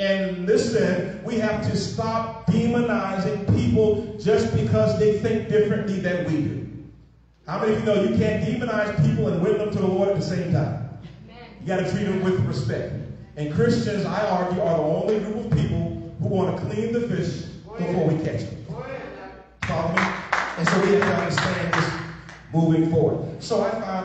And listen, we have to stop demonizing people just because they think differently than we do. How many of you know you can't demonize people and win them to the Lord at the same time? You got to treat them with respect. And Christians, I argue, are the only group of people who want to clean the fish before we catch them. Follow me? And so we have to understand this moving forward. So I find.